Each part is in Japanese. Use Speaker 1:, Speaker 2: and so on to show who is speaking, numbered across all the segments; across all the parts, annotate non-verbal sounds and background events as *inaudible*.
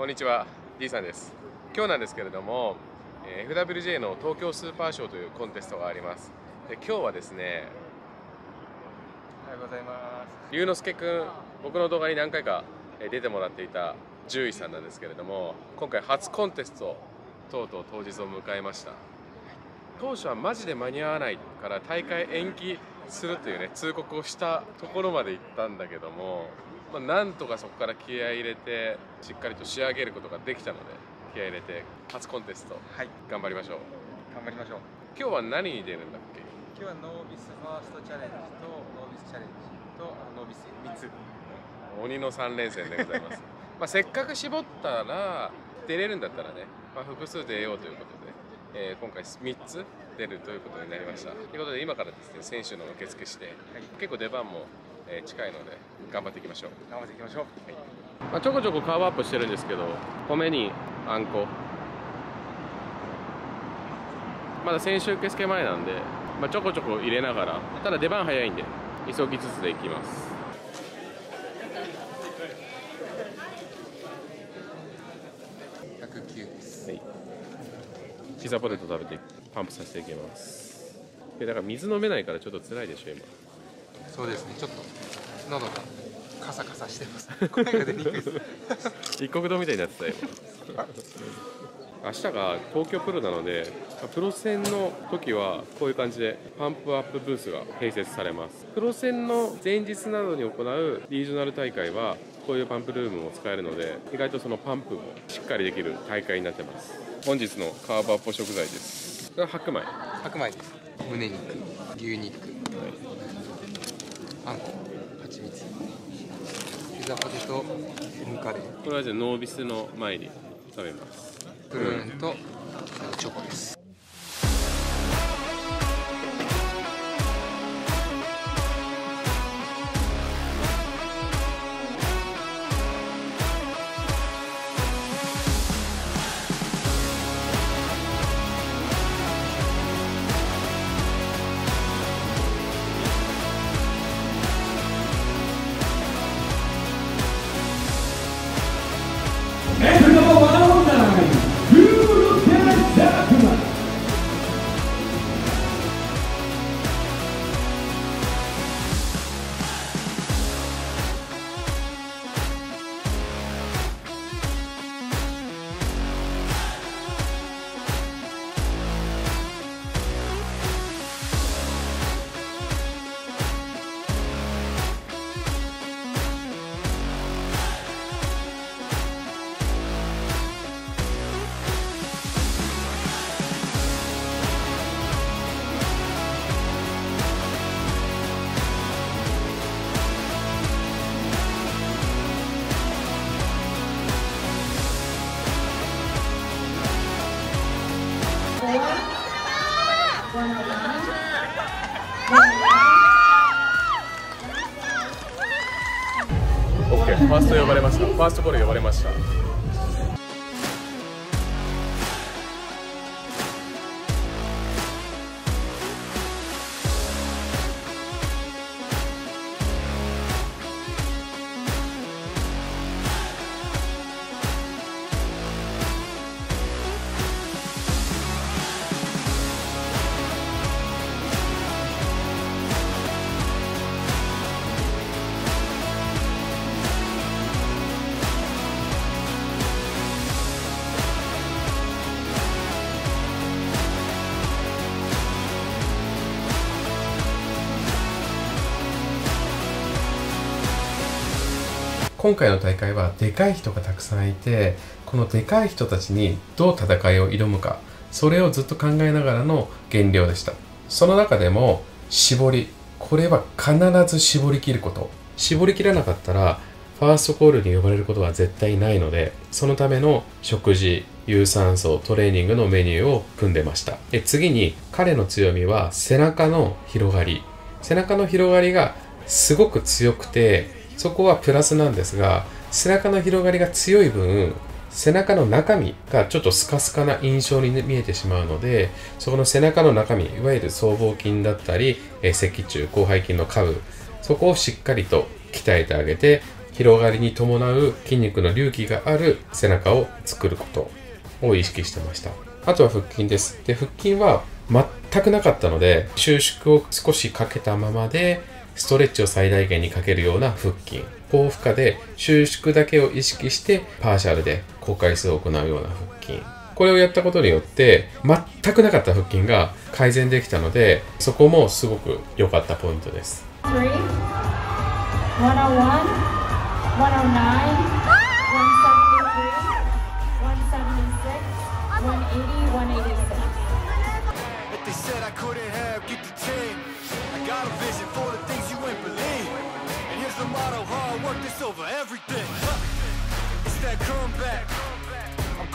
Speaker 1: こんにちは D さんです。今日なんですけれども FWJ の東京スーパーショーというコンテストがあります。で今日はですね
Speaker 2: おはようございます。
Speaker 1: 龍之介くん僕の動画に何回か出てもらっていた獣医さんなんですけれども今回初コンテストとうとう当日を迎えました。当初はマジで間に合わないから大会延期するというね通告をしたところまで行ったんだけども、まあ、なんとかそこから気合い入れてしっかりと仕上げることができたので気合い入れて初コンテスト
Speaker 2: はい。
Speaker 1: 頑張りましょう。
Speaker 2: 頑張りましょう。
Speaker 1: 今日は何に出るんだっけ？
Speaker 2: 今日はノービスファーストチャレンジとノービスチャレンジとノービス3つ。
Speaker 1: 鬼の3連戦でございます。*laughs* まあせっかく絞ったら出れるんだったらね、まあ、複数出ようということで、えー今回3つ出るということになりました。ということで今からですね選手の受付して、
Speaker 2: はい。
Speaker 1: 結構出番も、えー近いので頑張っていきましょう、
Speaker 2: 頑張っていきましょう。
Speaker 1: まあ、ちょこちょこカーブアップしてるんですけど米にあんこ。まだ選手受付前なんで、まあ、ちょこちょこ入れながらただ出番早いんで急ぎつつでいきます。
Speaker 2: 109です。
Speaker 1: はい。ピザポテト食べてパンプさせていきます。でだから水飲めないからちょっと辛いでしょ今。
Speaker 2: そうですね。ちょっと喉がカサカサしてます。声が出にくいです。
Speaker 1: 一国堂みたいになってたよ。明日が東京プロなのでまあプロ戦の時はこういう感じでパンプアップブースが併設されます。プロ戦の前日などに行うリージョナル大会はこういうパンプルームも使えるので意外とそのパンプもしっかりできる大会になってます。本日のカーブアップ食材です。これは白米。
Speaker 2: 白米です。胸肉牛肉あんこ蜂蜜ピザポテトオムカレー。
Speaker 1: これはじゃあノービスの前に食べます。
Speaker 2: プルーンとチョコです
Speaker 1: ァースト呼ばれました。ファーストコール呼ばれました。今回の大会はでかい人がたくさんいてこのでかい人たちにどう戦いを挑むかそれをずっと考えながらの減量でした。その中でも絞りこれは必ず絞り切ること。絞り切らなかったらファーストコールに呼ばれることは絶対ないのでそのための食事有酸素トレーニングのメニューを組んでました。で次に彼の強みは背中の広がり。背中の広がりがすごく強くてそこはプラスなんですが背中の広がりが強い分背中の中身がちょっとスカスカな印象に見えてしまうのでそこの背中の中身いわゆる僧帽筋だったり、え脊柱広背筋の下部そこをしっかりと鍛えてあげて広がりに伴う筋肉の隆起がある背中を作ることを意識してました。あとは腹筋です。で腹筋は全くなかったので収縮を少しかけたままでストレッチを最大限にかけるような腹筋。高負荷で収縮だけを意識してパーシャルで高回数を行うような腹筋。これをやったことによって全くなかった腹筋が改善できたのでそこもすごく良かったポイントです。
Speaker 3: 3 101 109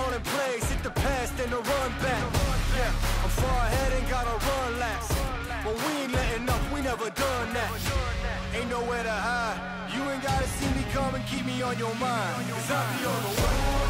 Speaker 3: calling plays, hit the pass, then the run back. Yeah, I'm far ahead and gotta run last. But we ain't letting up, we never done that. Ain't nowhere to hide. You ain't gotta see me come and keep me on your mind. Cause I be on the way.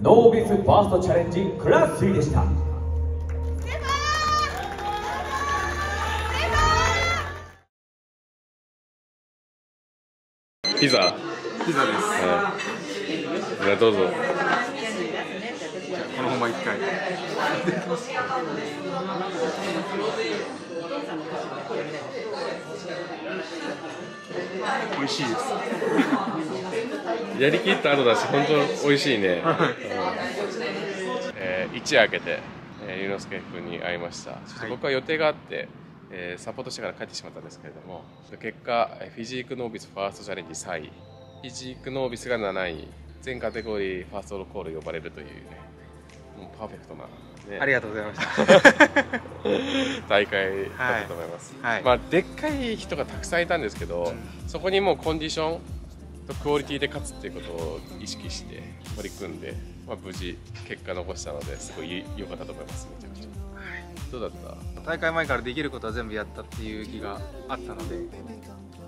Speaker 3: ノービスファーストチャレンジクラス3でした。
Speaker 1: ピザ。
Speaker 2: ピザです、
Speaker 1: はい、じゃあどうぞ。
Speaker 2: このまま一回。*laughs* 美味しいです
Speaker 1: やりきった後だし本当美味しいね、えー、一夜明けて、えー、ゆのすけ君に会いました。ちょっと僕は予定があって、えー、サポートしてから帰ってしまったんですけれども結果フィジークノービスファーストチャレンジ3位フィジークノービスが7位。全カテゴリーファーストコール呼ばれるというね。もうパーフェクトな
Speaker 2: ね、ありがとうございました。*laughs*
Speaker 1: 大会だったと思います、はい。はい、まあ、でっかい人がたくさんいたんですけど、うん、そこにもうコンディションとクオリティで勝つっていうことを意識して取り組んで、まあ、無事結果残したのですごい良かったと思いますめちゃくちゃ、はい、どうだった？
Speaker 2: 大会前からできることは全部やったっていう気があったので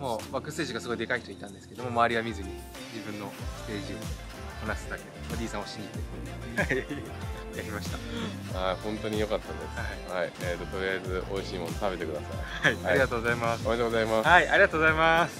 Speaker 2: もうバックステージがすごいでかい人いたんですけども周りは見ずに自分のステージをこなすだけおじいさんをしに行って *laughs* やりました。
Speaker 1: あ本当に良かったです、はい、はい、えーと、とりあえず美味しいもの食べてくださ
Speaker 2: い、はい、ありがとうございます。
Speaker 1: おめでとうございます。
Speaker 2: はいありがとうございます